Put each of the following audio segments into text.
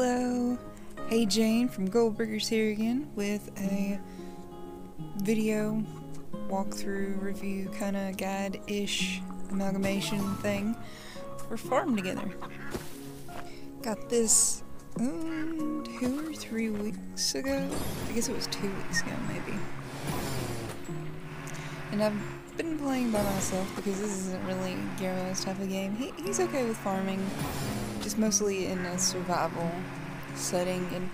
Hello! HayJayne from GoldBrickers here again with a video walkthrough review kind of guide-ish amalgamation thing for Farm Together. Got this um, two or three weeks ago? I guess it was two weeks ago maybe. And I've been playing by myself because this isn't really Guillermo's type of game. He, he's okay with farming, just mostly in a survival setting, and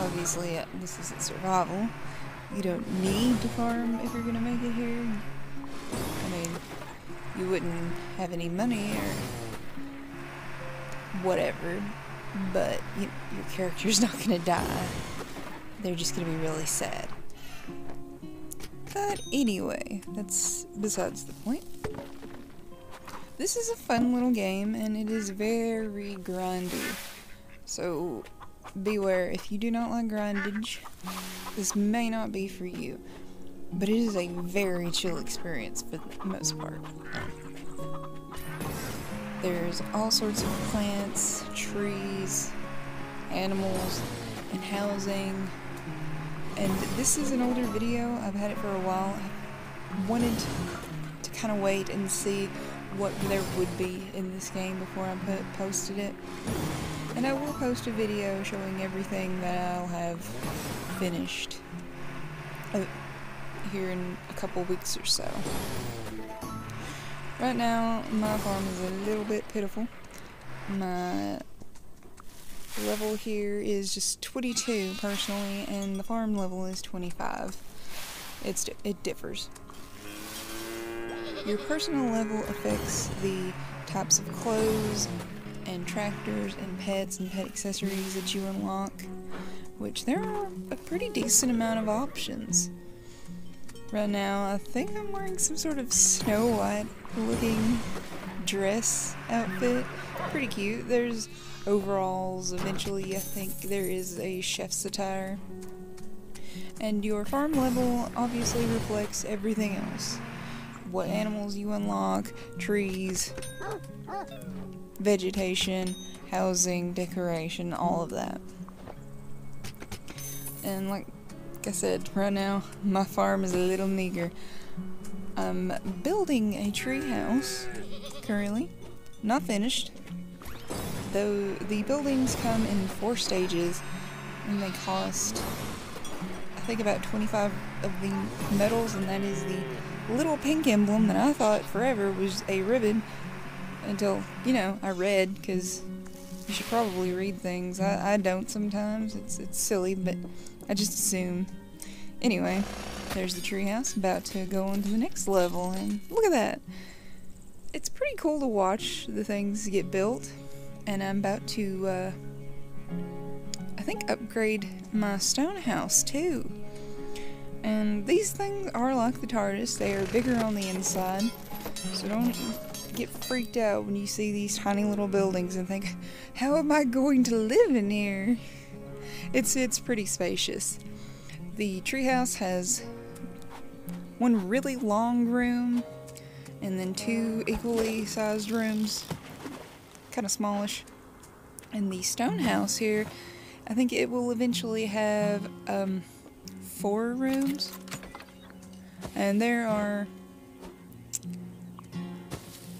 obviously uh, this isn't survival. You don't need to farm if you're gonna make it here. I mean, you wouldn't have any money or whatever, but you, your character's not gonna die. They're just gonna be really sad. But anyway, that's besides the point. This is a fun little game, and it is very grindy. So beware, if you do not like grindage, this may not be for you. But it is a very chill experience for the most part. There's all sorts of plants, trees, animals, and housing. And this is an older video. I've had it for a while. I wanted to kind of wait and see what there would be in this game before I put, posted it. And I will post a video showing everything that I'll have finished uh, here in a couple weeks or so. Right now, my farm is a little bit pitiful. My level here is just 22 personally, and the farm level is 25. It's it differs. Your personal level affects the types of clothes and tractors and pets and pet accessories that you unlock, which there are a pretty decent amount of options. Right now, I think I'm wearing some sort of Snow White looking dress outfit. Pretty cute. There's overalls. Eventually, I think there is a chef's attire. And your farm level obviously reflects everything else. What animals you unlock, trees, vegetation, housing, decoration, all of that. And like I said, right now my farm is a little meager. I'm building a tree house currently, not finished. Though the buildings come in four stages and they cost I think about 25 of the metals and that is the little pink emblem that I thought forever was a ribbon until, you know, I read, because you should probably read things. I, I don't sometimes. It's, it's silly, but I just assume. Anyway, there's the treehouse, about to go on to the next level, and look at that. It's pretty cool to watch the things get built, and I'm about to, uh, I think, upgrade my stone house, too. And these things are like the TARDIS, they are bigger on the inside, so don't get freaked out when you see these tiny little buildings and think, how am I going to live in here? It's, it's pretty spacious. The treehouse has one really long room and then two equally sized rooms, kind of smallish. And the stone house here, I think it will eventually have um, four rooms. And there are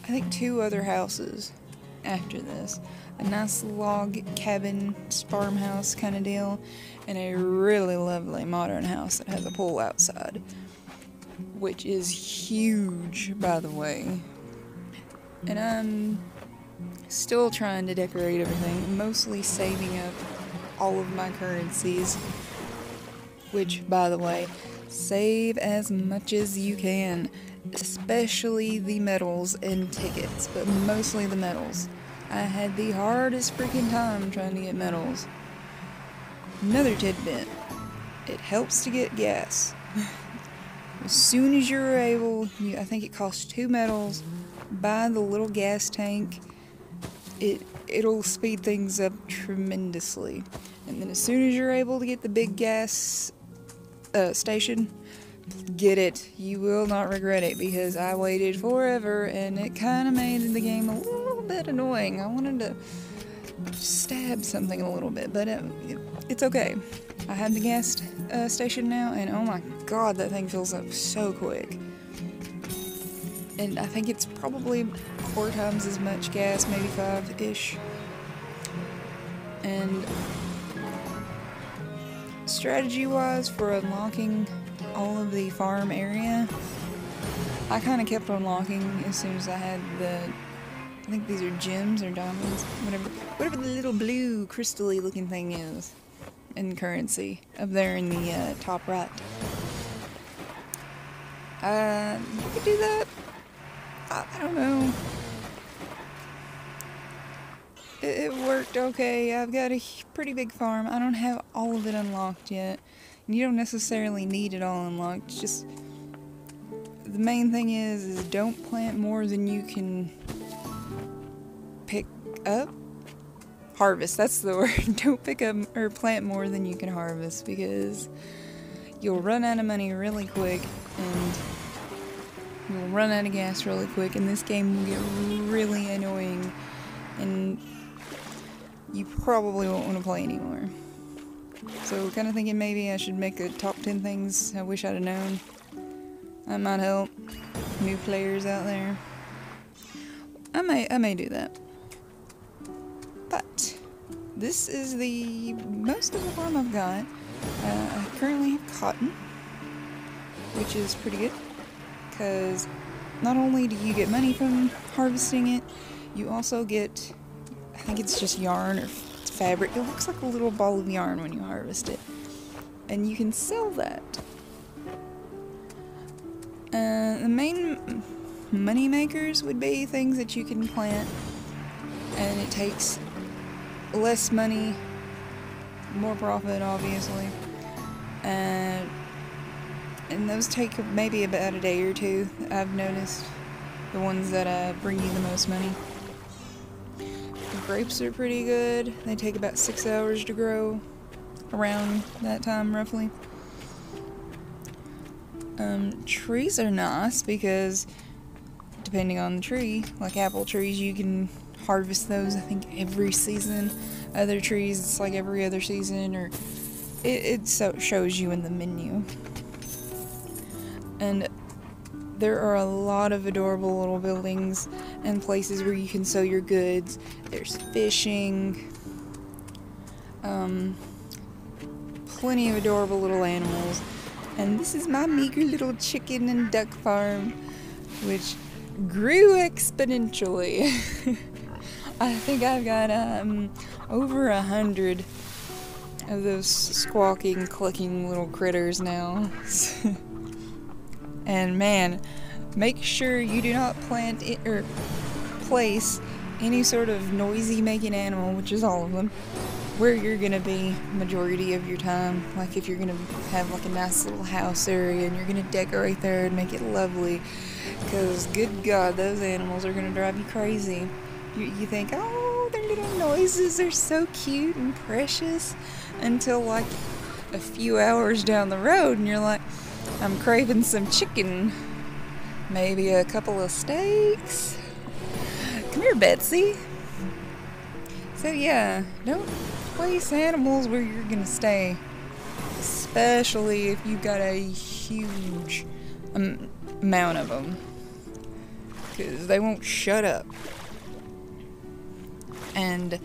I think two other houses after this. A nice log cabin, farmhouse kind of deal, and a really lovely modern house that has a pool outside. Which is huge, by the way. And I'm still trying to decorate everything, mostly saving up all of my currencies. Which, by the way, save as much as you can especially the medals and tickets, but mostly the medals. I had the hardest freaking time trying to get medals. Another tidbit it helps to get gas. as soon as you're able, you, I think it costs two medals, buy the little gas tank. It it'll speed things up tremendously. And then as soon as you're able to get the big gas uh, station, get it. You will not regret it because I waited forever and it kind of made the game a little bit annoying. I wanted to stab something a little bit, but uh, it, it's okay. I have the gas uh, station now, and oh my god, that thing fills up so quick. And I think it's probably four times as much gas, maybe five ish. And strategy wise, for unlocking all of the farm area, I kind of kept unlocking as soon as I had the. I think these are gems or diamonds, whatever, whatever the little blue crystally looking thing is in currency up there in the uh, top right. Uh, you could do that. I, I don't know. It, worked okay. I've got a pretty big farm. I don't have all of it unlocked yet. You don't necessarily need it all unlocked. Just the main thing is is don't plant more than you can pick up harvest that's the word don't pick up or plant more than you can harvest because you'll run out of money really quick and you'll run out of gas really quick and this game will get really annoying and you probably won't want to play anymore so kind of thinking maybe I should make a top 10 things I wish I'd have known that might help new players out there. I may I may do that. But this is the most of the farm I've got. Uh, I currently have cotton, which is pretty good because not only do you get money from harvesting it, you also get I think it's just yarn or fabric. It looks like a little ball of yarn when you harvest it. And you can sell that uh, the main money makers would be things that you can plant, and it takes less money, more profit, obviously. Uh, and those take maybe about a day or two, I've noticed. The ones that uh, bring you the most money. Grapes are pretty good. They take about six hours to grow, around that time roughly. Um, trees are nice because depending on the tree, like apple trees, you can harvest those I think every season. Other trees, it's like every other season, or it, it so shows you in the menu. And there are a lot of adorable little buildings and places where you can sell your goods. There's fishing, um, plenty of adorable little animals. And this is my meager little chicken and duck farm, which grew exponentially. I think I've got um, over a hundred of those squawking, clucking little critters now. and man, make sure you do not plant it or place any sort of noisy making animal, which is all of them, where you're gonna be majority of your time. Like if you're gonna have like a nice little house area and you're gonna decorate there and make it lovely. Because good God, those animals are gonna drive you crazy. You, you think, oh, their little noises are so cute and precious until like a few hours down the road and you're like, I'm craving some chicken. Maybe a couple of steaks. Come here, Betsy. So yeah, don't place animals where you're gonna stay. Especially if you've got a huge um, amount of them. Because they won't shut up. And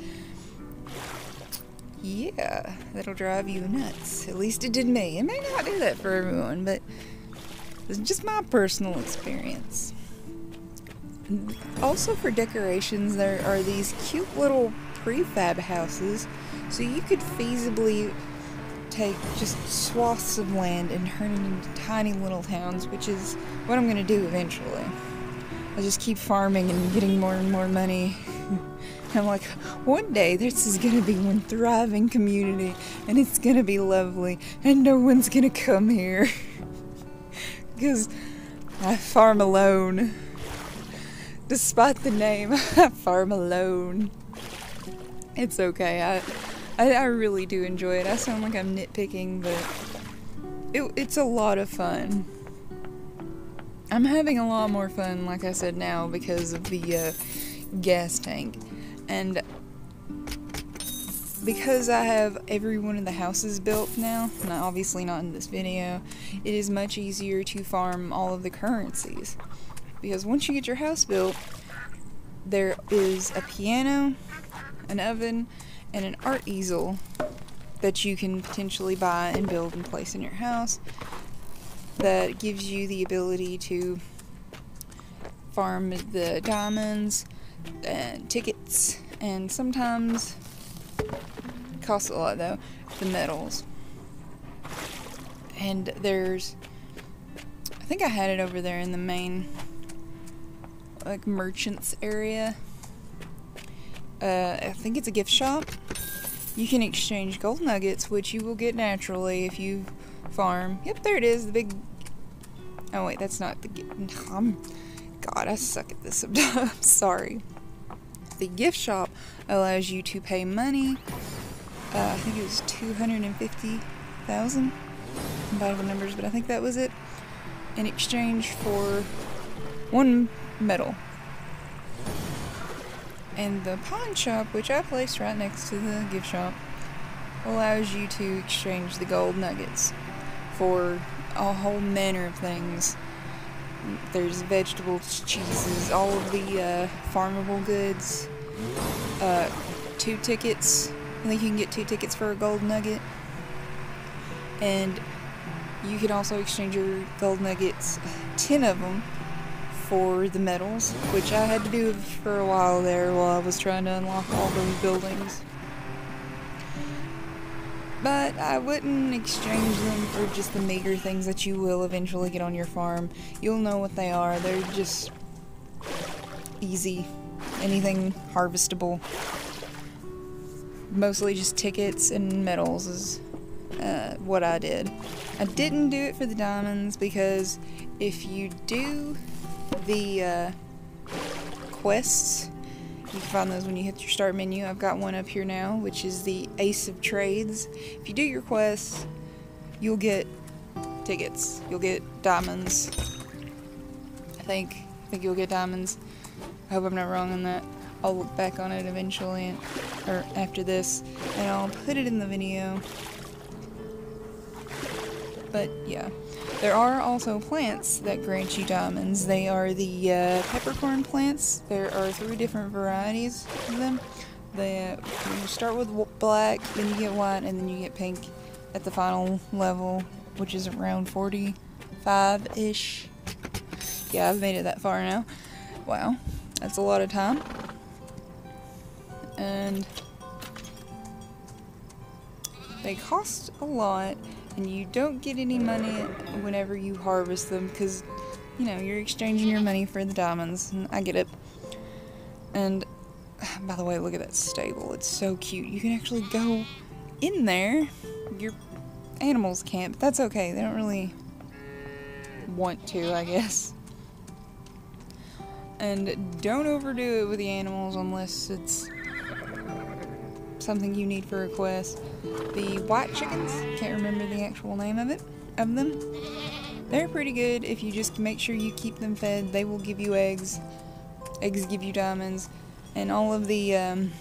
yeah, that'll drive you nuts. At least it did me. It may not do that for everyone, but it's just my personal experience. Also, for decorations, there are these cute little prefab houses so you could feasibly take just swaths of land and turn it into tiny little towns, which is what I'm going to do eventually. I just keep farming and getting more and more money. I'm like, one day this is gonna be one thriving community and it's gonna be lovely and no one's gonna come here. Because I farm alone. Despite the name, I farm alone. It's okay. I I, I really do enjoy it. I sound like I'm nitpicking, but it, it's a lot of fun. I'm having a lot more fun, like I said now, because of the uh, gas tank. And because I have every one of the houses built now, not obviously not in this video, it is much easier to farm all of the currencies. Because once you get your house built, there is a piano, an oven, and an art easel that you can potentially buy and build and place in your house that gives you the ability to farm the diamonds and tickets and sometimes costs a lot though the metals. And there's I think I had it over there in the main like merchants area. Uh, I think it's a gift shop. You can exchange gold nuggets which you will get naturally if you farm. Yep there it is the big oh wait that's not the God I suck at this sometimes. I'm sorry. The gift shop allows you to pay money. Uh, I think it was 250,000 Bible numbers, but I think that was it. In exchange for one medal. And the pawn shop, which I placed right next to the gift shop, allows you to exchange the gold nuggets for a whole manner of things. There's vegetables, cheeses, all of the uh, farmable goods. Uh, two tickets. I think you can get two tickets for a gold nugget. And you can also exchange your gold nuggets, 10 of them, for the medals, which I had to do for a while there while I was trying to unlock all those buildings. But I wouldn't exchange them for just the meager things that you will eventually get on your farm. You'll know what they are. They're just easy. Anything harvestable. Mostly just tickets and medals is uh, what I did. I didn't do it for the diamonds because if you do the uh, quests you can find those when you hit your start menu. I've got one up here now, which is the Ace of Trades. If you do your quests, you'll get tickets. You'll get diamonds. I think. I think you'll get diamonds. I hope I'm not wrong on that. I'll look back on it eventually, or after this, and I'll put it in the video. But yeah. There are also plants that grant you diamonds. They are the uh, peppercorn plants. There are three different varieties of them. They, you start with black, then you get white, and then you get pink at the final level, which is around 45-ish. Yeah, I've made it that far now. Wow, that's a lot of time. And they cost a lot, and you don't get any money whenever you harvest them because you know you're exchanging your money for the diamonds and I get it. And by the way look at that stable it's so cute. You can actually go in there. Your animals can't but that's okay. They don't really want to I guess. And don't overdo it with the animals unless it's something you need for a quest. The white chickens, can't remember the actual name of it, of them. They're pretty good if you just make sure you keep them fed. They will give you eggs. Eggs give you diamonds. And all of the, um,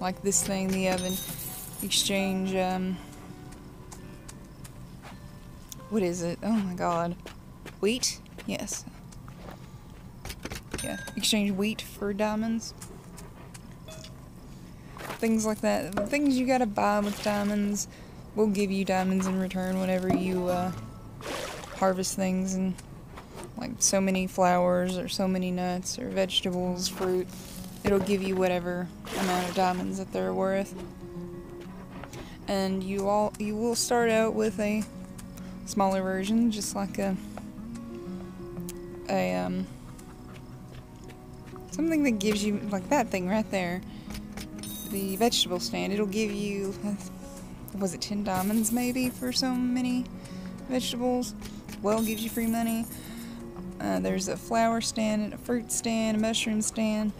like this thing, the oven, exchange, um, what is it? Oh my god. Wheat? Yes. Yeah, exchange wheat for diamonds things like that. The things you gotta buy with diamonds will give you diamonds in return whenever you uh, harvest things and like so many flowers or so many nuts or vegetables, fruit. It'll give you whatever amount of diamonds that they're worth. And you all you will start out with a smaller version, just like a a um something that gives you like that thing right there the vegetable stand, it'll give you, was it 10 diamonds maybe for so many vegetables? Well, gives you free money. Uh, there's a flower stand, and a fruit stand, a mushroom stand.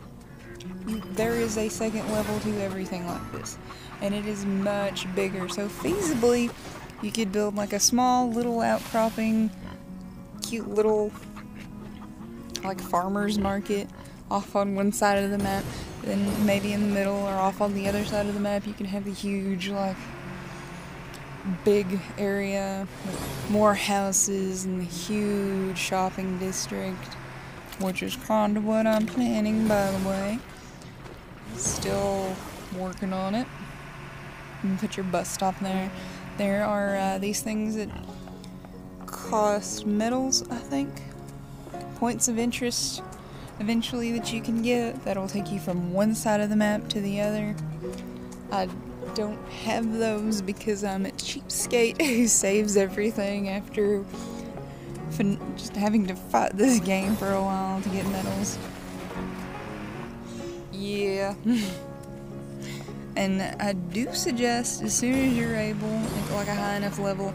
You, there is a second level to everything like this. And it is much bigger. So feasibly, you could build like a small little outcropping, cute little like farmer's market off on one side of the map Then maybe in the middle or off on the other side of the map, you can have the huge, like, big area with more houses and the huge shopping district, which is kind of what I'm planning, by the way. Still working on it. You put your bus stop there. There are uh, these things that cost medals, I think. Points of interest eventually that you can get that'll take you from one side of the map to the other. I don't have those because I'm a cheapskate who saves everything after just having to fight this game for a while to get medals. Yeah. and I do suggest as soon as you're able, at like a high enough level,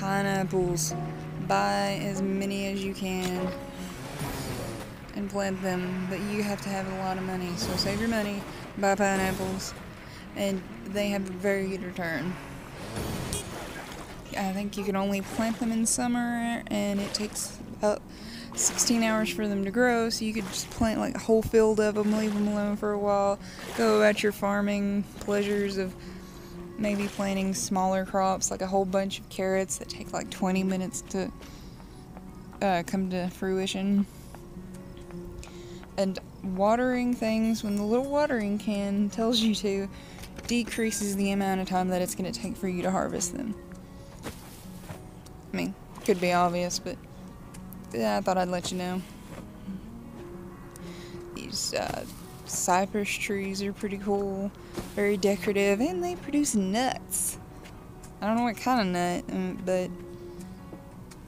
pineapples. Buy as many as you can and plant them, but you have to have a lot of money. So save your money, buy pineapples, and they have a very good return. I think you can only plant them in summer, and it takes about 16 hours for them to grow, so you could just plant like a whole field of them, leave them alone for a while, go about your farming pleasures of maybe planting smaller crops, like a whole bunch of carrots that take like 20 minutes to uh, come to fruition. And watering things when the little watering can tells you to decreases the amount of time that it's going to take for you to harvest them. I mean, could be obvious, but yeah, I thought I'd let you know. These uh, cypress trees are pretty cool, very decorative, and they produce nuts. I don't know what kind of nut, um, but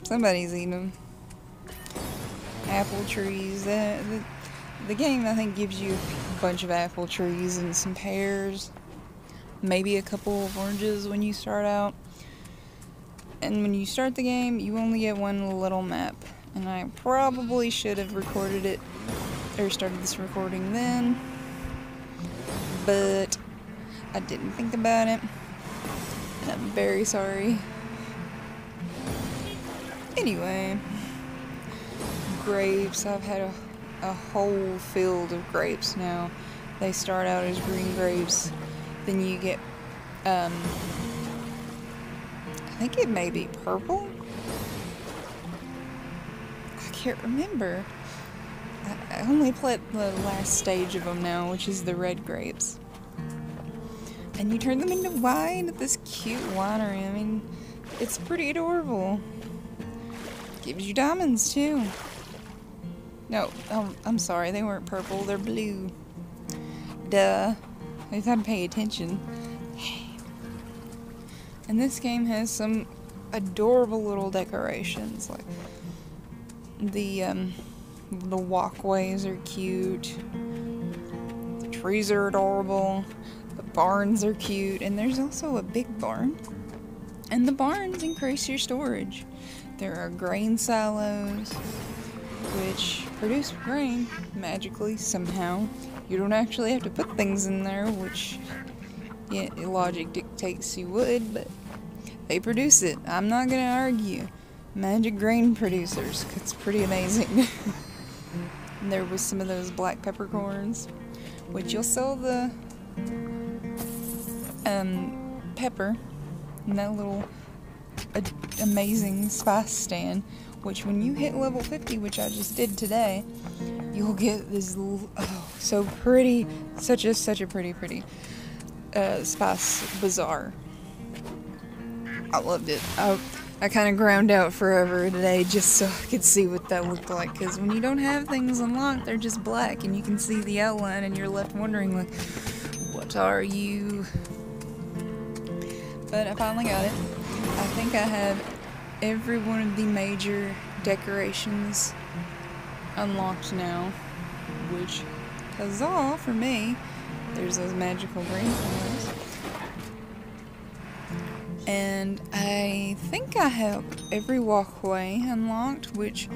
somebody's eating them. Apple trees. The, the, the game, I think, gives you a bunch of apple trees and some pears. Maybe a couple of oranges when you start out. And when you start the game, you only get one little map. And I probably should have recorded it or started this recording then, but I didn't think about it. And I'm very sorry. Anyway, grapes. I've had a, a whole field of grapes now. They start out as green grapes, then you get, um, I think it may be purple. I can't remember. I only played the last stage of them now, which is the red grapes. And you turn them into wine at this cute winery. I mean, it's pretty adorable. Gives you diamonds too. No, um, I'm sorry, they weren't purple, they're blue. Duh. I gotta pay attention. And this game has some adorable little decorations, like the um, the walkways are cute. The trees are adorable. The barns are cute. And there's also a big barn. And the barns increase your storage. There are grain silos, which produce grain magically somehow. You don't actually have to put things in there, which yeah, logic dictates you would, but they produce it. I'm not gonna argue. Magic grain producers, it's pretty amazing. There was some of those black peppercorns, which you'll sell the um, pepper in that little amazing spice stand. Which, when you hit level 50, which I just did today, you'll get this oh so pretty, such a such a pretty pretty uh, spice bazaar. I loved it. I, I kind of ground out forever today just so I could see what that looked like. Because when you don't have things unlocked, they're just black and you can see the outline and you're left wondering, like, what are you? But I finally got it. I think I have every one of the major decorations unlocked now. Which, huzzah for me. There's those magical green flowers. And I think I have every walkway unlocked, which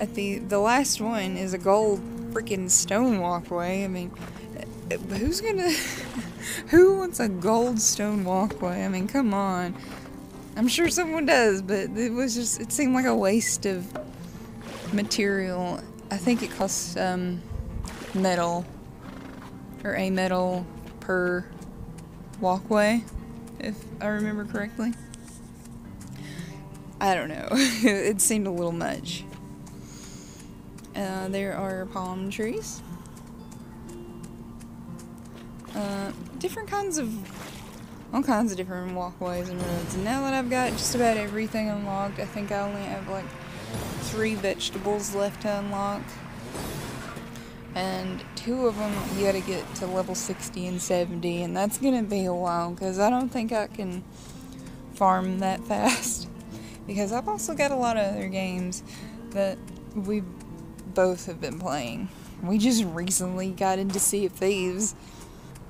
at the the last one is a gold freaking stone walkway. I mean, who's gonna who wants a gold stone walkway? I mean, come on. I'm sure someone does, but it was just it seemed like a waste of material. I think it costs um, metal or a metal per walkway, if I remember correctly. I don't know. it seemed a little much. Uh, there are palm trees. Uh, different kinds of, all kinds of different walkways and roads. And now that I've got just about everything unlocked, I think I only have like three vegetables left to unlock. And two of them you gotta get to level 60 and 70, and that's gonna be a while because I don't think I can farm that fast. because I've also got a lot of other games that we both have been playing. We just recently got into Sea of Thieves,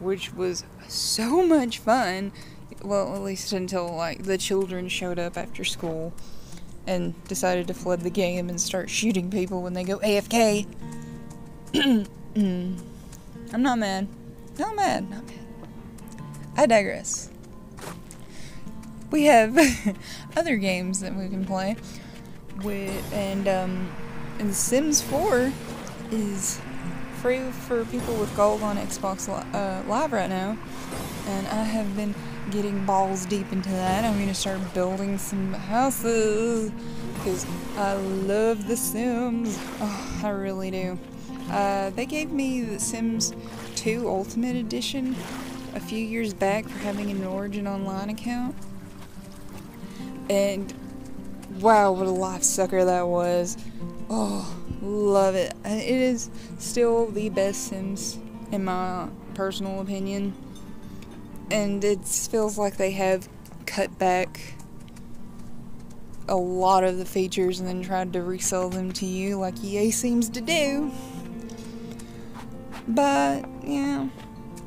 which was so much fun. Well, at least until like the children showed up after school and decided to flood the game and start shooting people when they go AFK. I'm not mad. Not mad. Not mad. I digress. We have other games that we can play with, and um, and Sims 4 is free for people with gold on Xbox uh, Live right now, and I have been getting balls deep into that. I'm gonna start building some houses because I love The Sims. Oh, I really do. Uh, they gave me The Sims 2 Ultimate Edition a few years back for having an Origin Online account. And wow, what a life sucker that was. Oh, love it. It is still the best Sims, in my personal opinion. And it feels like they have cut back a lot of the features and then tried to resell them to you like EA seems to do. But, yeah,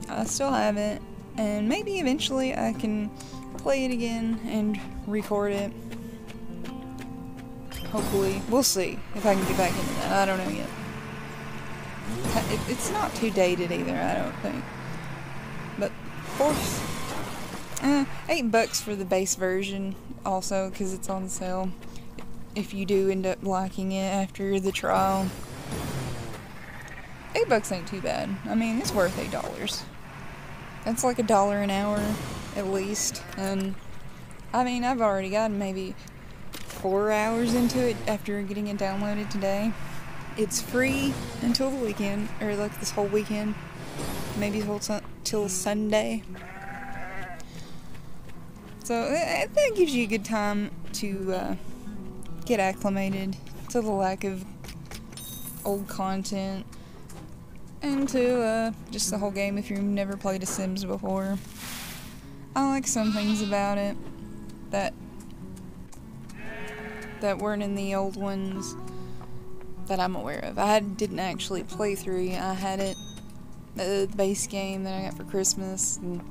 I still have it. And maybe eventually I can play it again and record it. Hopefully. We'll see if I can get back into that. I don't know yet. it's not too dated either, I don't think. But, fourth. Uh, eight bucks for the base version also because it's on sale if you do end up liking it after the trial. Eight bucks ain't too bad. I mean, it's worth eight dollars. That's like a dollar an hour at least. And I mean, I've already gotten maybe four hours into it after getting it downloaded today. It's free until the weekend, or like this whole weekend, maybe whole till Sunday. So uh, that gives you a good time to uh, get acclimated to the lack of old content and to uh, just the whole game if you've never played a Sims before. I like some things about it that that weren't in the old ones that I'm aware of. I didn't actually play 3. I had it the base game that I got for Christmas and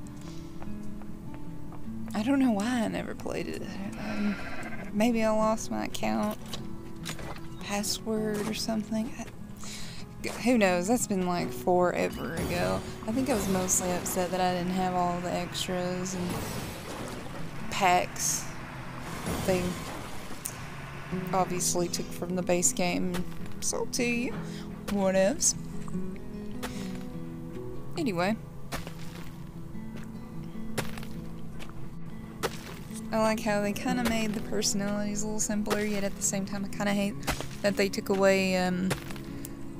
I don't know why I never played it. Um, maybe I lost my account password or something. I, who knows? That's been like forever ago. I think I was mostly upset that I didn't have all the extras and packs obviously took from the base game and sold. Whatevs. Anyway. I like how they kind of made the personalities a little simpler, yet at the same time I kind of hate that they took away um,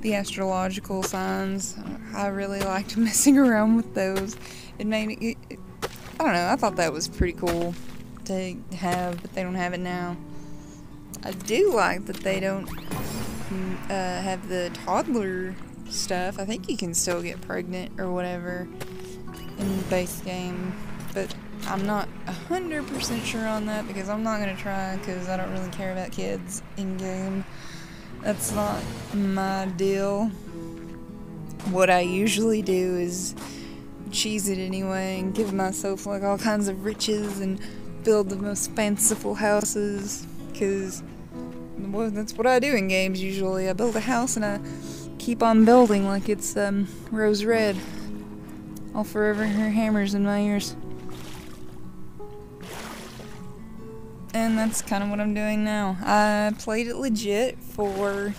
the astrological signs. I really liked messing around with those. It made me, it, it, I don't know, I thought that was pretty cool to have, but they don't have it now. I do like that they don't uh, have the toddler stuff. I think you can still get pregnant or whatever in the base game, but I'm not 100% sure on that because I'm not going to try because I don't really care about kids in game. That's not my deal. What I usually do is cheese it anyway and give myself like all kinds of riches and build the most fanciful houses because well, that's what I do in games usually. I build a house and I keep on building like it's um, rose red. I'll forever hear hammers in my ears. and that's kind of what I'm doing now. I played it legit for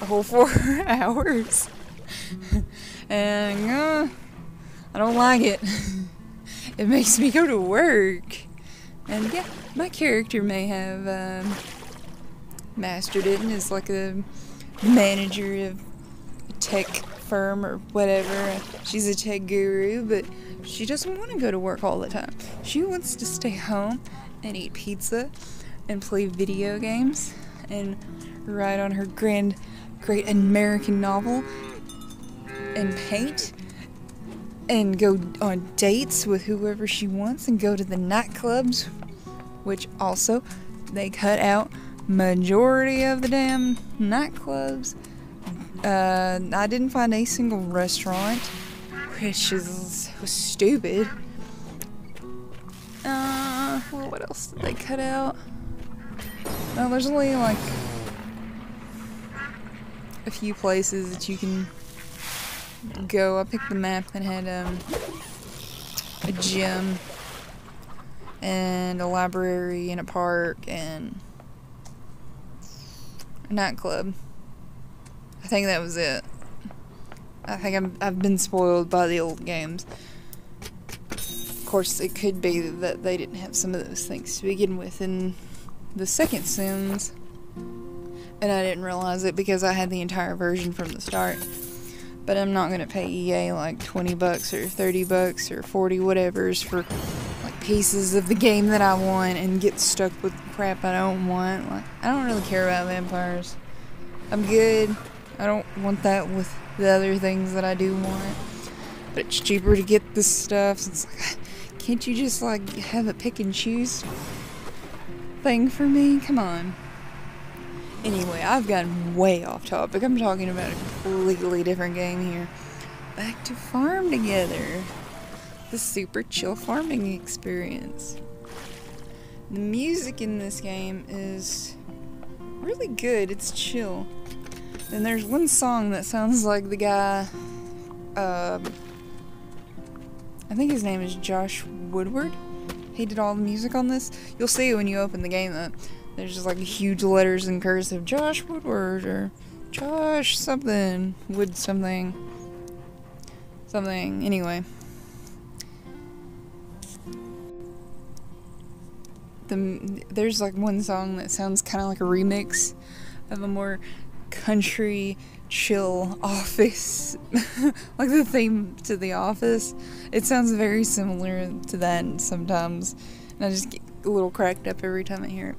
a whole four hours. and uh, I don't like it. it makes me go to work. And yeah, my character may have um, mastered it and is like a manager of a tech firm or whatever. She's a tech guru, but she doesn't want to go to work all the time. She wants to stay home and eat pizza and play video games and write on her grand, great American novel and paint and go on dates with whoever she wants and go to the nightclubs, which also they cut out majority of the damn nightclubs. Uh, I didn't find a single restaurant, which is stupid. Uh, what else did they cut out? There's only like a few places that you can go. I picked the map that had um, a gym and a library and a park and nightclub. I think that was it. I think I'm, I've been spoiled by the old games. Of course, it could be that they didn't have some of those things to begin with in the second Sims. And I didn't realize it because I had the entire version from the start. But I'm not gonna pay EA like 20 bucks or 30 bucks or 40 whatevers for pieces of the game that I want and get stuck with crap I don't want. Like I don't really care about vampires. I'm good. I don't want that with the other things that I do want. But it's cheaper to get this stuff. So it's like, can't you just like have a pick and choose thing for me? Come on. Anyway, I've gotten way off topic. I'm talking about a completely different game here. Back to Farm Together. The super chill farming experience. The music in this game is really good. It's chill. And there's one song that sounds like the guy, uh, I think his name is Josh Woodward. He did all the music on this. You'll see when you open the game that there's just like huge letters in cursive Josh Woodward or Josh something, Wood something, something. Anyway. The, there's like one song that sounds kind of like a remix of a more country chill office like the theme to the office. It sounds very similar to that sometimes and i just get a little cracked up every time i hear it.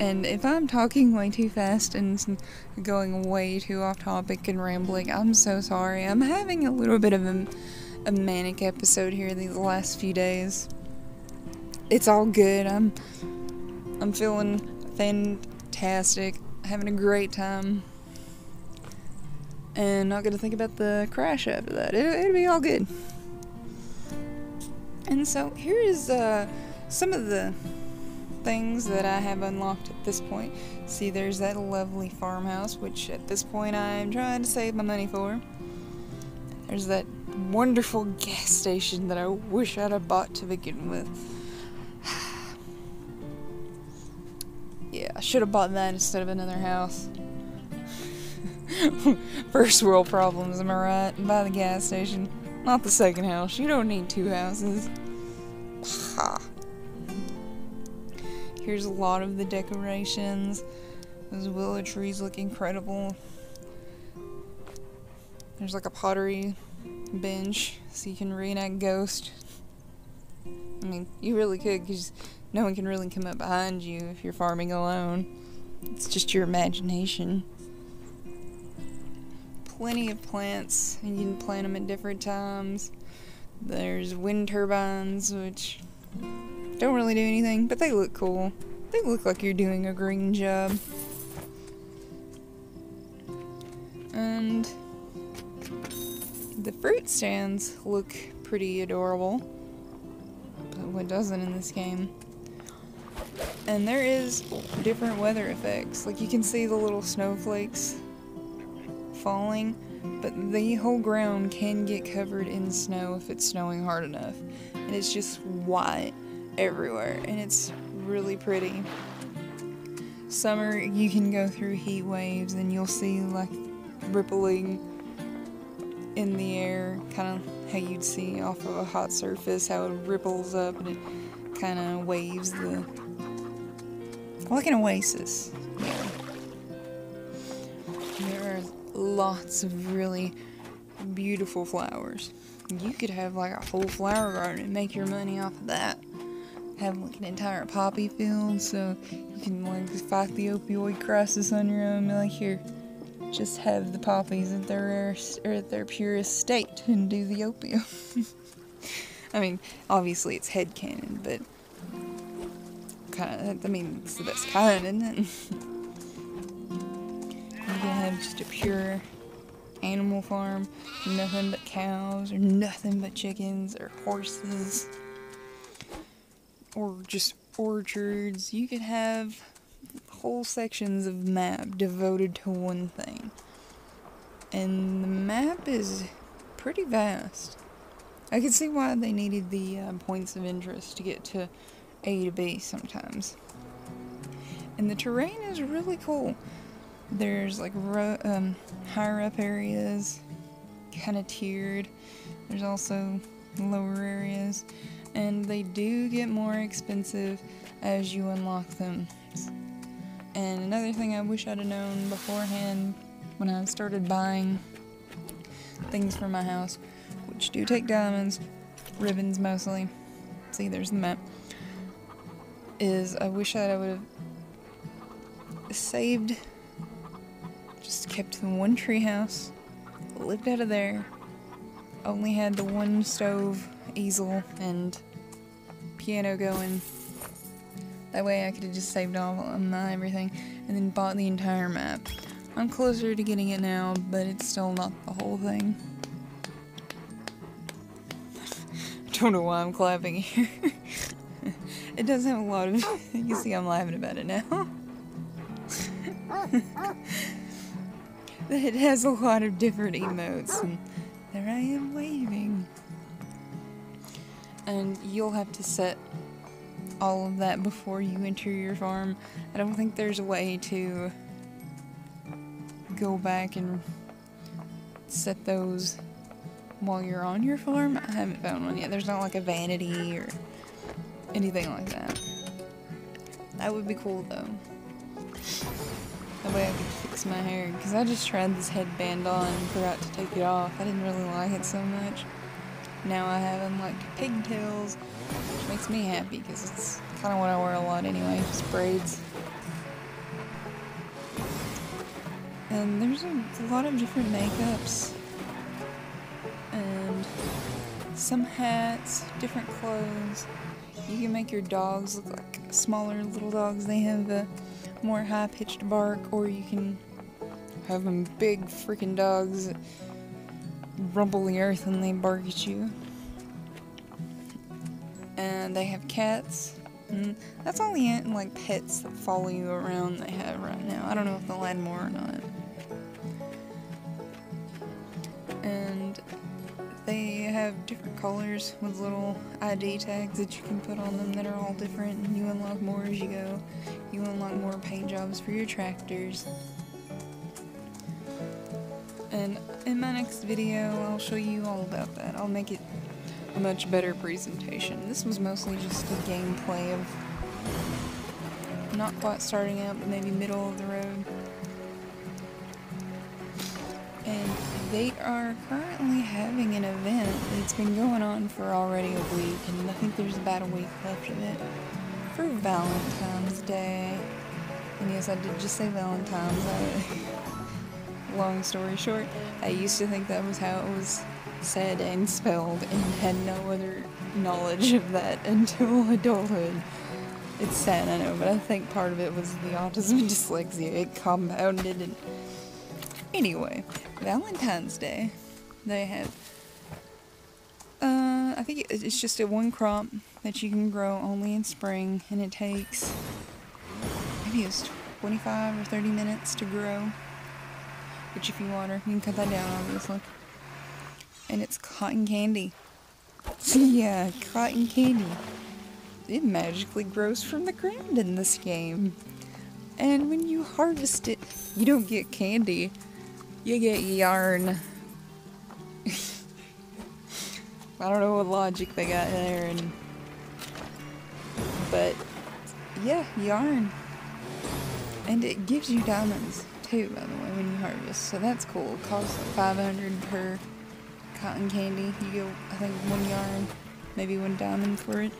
And if i'm talking way too fast and going way too off topic and rambling i'm so sorry. I'm having a little bit of a, a manic episode here these last few days it's all good i'm i'm feeling fantastic having a great time and not gonna think about the crash after that. It, it'll be all good. And so here is uh, some of the things that I have unlocked at this point. See, there's that lovely farmhouse, which at this point I'm trying to save my money for. There's that wonderful gas station that I wish I'd have bought to begin with. Yeah, I should have bought that instead of another house. First world problems, am I right? Buy the gas station. Not the second house. You don't need two houses. Ha. Here's a lot of the decorations. Those willow trees look incredible. There's like a pottery bench so you can reenact Ghost. I mean, you really could because no one can really come up behind you if you're farming alone. It's just your imagination plenty of plants, and you can plant them at different times. There's wind turbines, which don't really do anything, but they look cool. They look like you're doing a green job. And the fruit stands look pretty adorable. But what doesn't in this game? And there is different weather effects. Like you can see the little snowflakes falling, but the whole ground can get covered in snow if it's snowing hard enough. And it's just white everywhere, and it's really pretty. Summer, you can go through heat waves and you'll see like rippling in the air, kind of how you'd see off of a hot surface, how it ripples up and it kind of waves the. Like an oasis. There are lots of really beautiful flowers. You could have like a whole flower garden and make your money off of that. Have like an entire poppy field so you can like fight the opioid crisis on your own. Be like, here, just have the poppies at their rarest, or at their purest state and do the opium. I mean, obviously it's headcanon, but kind of, I mean, it's the best kind, isn't it? you can have just a pure animal farm, nothing but cows, or nothing but chickens, or horses, or just orchards. You could have whole sections of map devoted to one thing. And the map is pretty vast. I can see why they needed the uh, points of interest to get to A to B sometimes. And the terrain is really cool. There's like um, higher up areas, kind of tiered. There's also lower areas, and they do get more expensive as you unlock them. And another thing I wish I'd have known beforehand when I started buying things for my house, which do take diamonds, ribbons mostly. See, there's the map. Is I wish that I would have saved just kept the one treehouse, lived out of there, only had the one stove, easel, and piano going. That way I could have just saved all my everything and then bought the entire map. I'm closer to getting it now, but it's still not the whole thing. I don't know why I'm clapping here. it does have a lot of. you see, I'm laughing about it now. it has a lot of different emotes, and there I am waving. And you'll have to set all of that before you enter your farm. I don't think there's a way to go back and set those while you're on your farm. I haven't found one yet. There's not like a vanity or anything like that. That would be cool though. That way I could fix my hair. Because I just tried this headband on and forgot to take it off. I didn't really like it so much. Now I have unlocked pigtails, which makes me happy because it's kind of what I wear a lot anyway, just braids. And there's a lot of different makeups. And some hats, different clothes. You can make your dogs look like smaller little dogs. They have a more high pitched bark, or you can have them big freaking dogs that rumble the earth and they bark at you. And they have cats. And that's all the like pets that follow you around they have right now. I don't know if they'll add more or not. And they have different colors with little ID tags that you can put on them that are all different, and you unlock more as you go. You unlock more paint jobs for your tractors. And in my next video, I'll show you all about that. I'll make it a much better presentation. This was mostly just a gameplay of not quite starting out, but maybe middle of the road. They are currently having an event that's been going on for already a week, and I think there's about a week left of it for Valentine's Day. And yes, I did just say Valentine's. I, long story short, I used to think that was how it was said and spelled, and had no other knowledge of that until adulthood. It's sad, I know, but I think part of it was the autism and dyslexia. It compounded and. Anyway, Valentine's Day, they have. Uh, I think it's just a one crop that you can grow only in spring, and it takes maybe it's 25 or 30 minutes to grow. Which, if you water, you can cut that down, obviously. And it's cotton candy. yeah, cotton candy. It magically grows from the ground in this game. And when you harvest it, you don't get candy you get yarn. I don't know what logic they got there, and but yeah, yarn, and it gives you diamonds too. By the way, when you harvest, so that's cool. Costs like 500 per cotton candy. You get I think one yarn, maybe one diamond for it,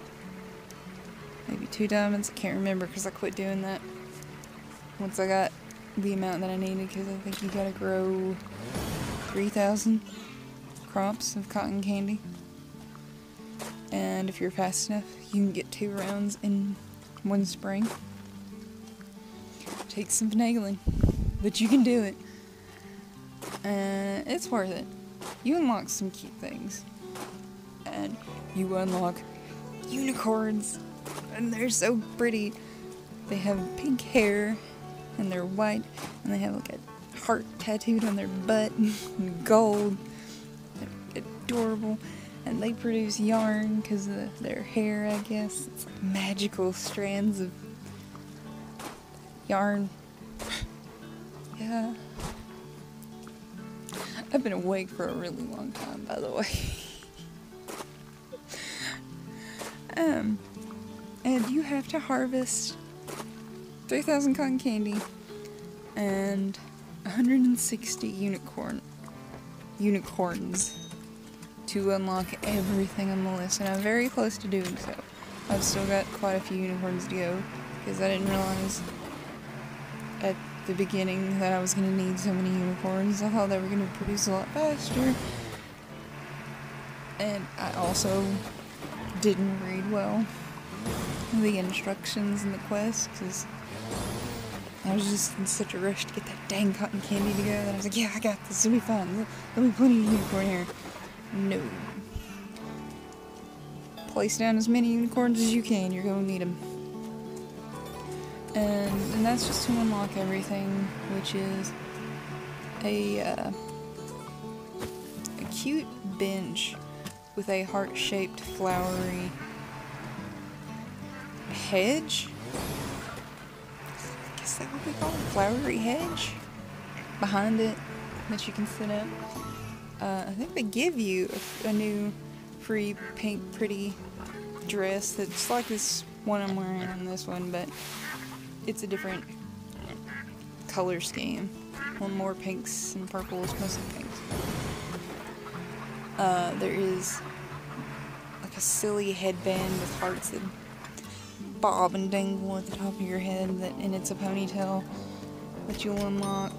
maybe two diamonds. I can't remember because I quit doing that once I got the amount that I needed because I think you gotta grow 3,000 crops of cotton candy. And if you're fast enough, you can get two rounds in one spring. Takes some finagling, but you can do it. And it's worth it. You unlock some cute things. And you unlock unicorns. And they're so pretty. They have pink hair and they're white and they have like a heart tattooed on their butt and gold. They're adorable and they produce yarn because of their hair, I guess. It's like magical strands of yarn. yeah. I've been awake for a really long time, by the way. um, and you have to harvest 3,000 cotton candy and 160 unicorn unicorns to unlock everything on the list, and I'm very close to doing so. I've still got quite a few unicorns to go, because I didn't realize at the beginning that I was going to need so many unicorns. I thought they were going to produce a lot faster. And I also didn't read well the instructions in the quest, because I was just in such a rush to get that dang cotton candy to go that I was like, yeah, I got this, it'll be fine. There'll be plenty of unicorn here. No. Place down as many unicorns as you can, you're gonna need them. And, and that's just to unlock everything, which is a, uh, a cute bench with a heart-shaped flowery hedge? Guess that would be called a flowery hedge behind it that you can sit up. Uh, I think they give you a, a, new free pink pretty dress that's like this one I'm wearing on this one, but it's a different color scheme. One more pinks and purples, mostly pinks. Uh, there is like a silly headband with hearts that bob and dangle at the top of your head that and it's a ponytail that you'll unlock.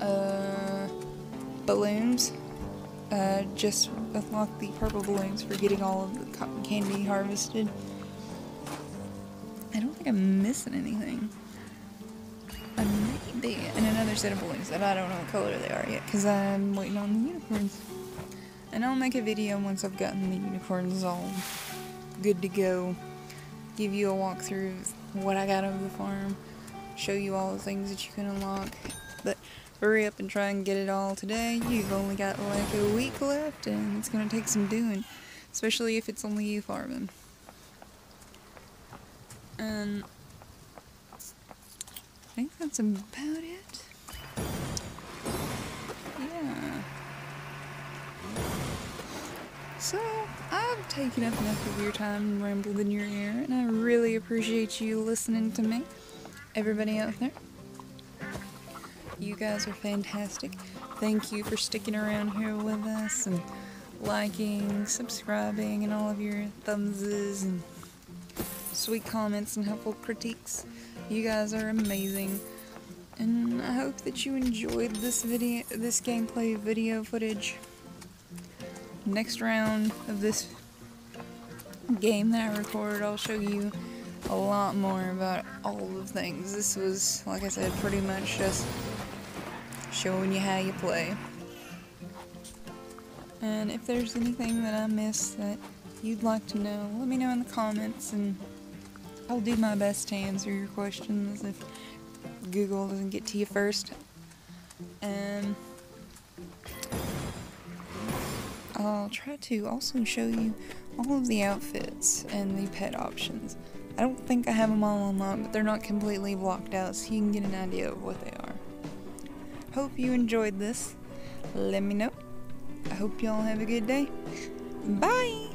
Uh, balloons uh, just unlock the purple balloons for getting all of the cotton candy harvested. I don't think I'm missing anything. Uh, maybe. And another set of balloons that I don't know what color they are yet because I'm waiting on the unicorns. And I'll make a video once I've gotten the unicorns all good to go. Give you a walkthrough of what I got over the farm. Show you all the things that you can unlock. But hurry up and try and get it all today. You've only got like a week left and it's going to take some doing, especially if it's only you farming. And I think that's about it. Yeah. So, I've taken up enough of your time and rambled in your ear, and I really appreciate you listening to me. Everybody out there. You guys are fantastic. Thank you for sticking around here with us and liking, subscribing, and all of your thumbses and sweet comments and helpful critiques. You guys are amazing. And I hope that you enjoyed this video, this gameplay video footage. Next round of this game that I record, I'll show you a lot more about all the things. This was, like I said, pretty much just showing you how you play. And if there's anything that I missed that you'd like to know, let me know in the comments and I'll do my best to answer your questions if Google doesn't get to you first. And I'll try to also show you all of the outfits and the pet options. I don't think I have them all online, but they're not completely blocked out, so you can get an idea of what they are. hope you enjoyed this. Let me know. I hope y'all have a good day. Bye!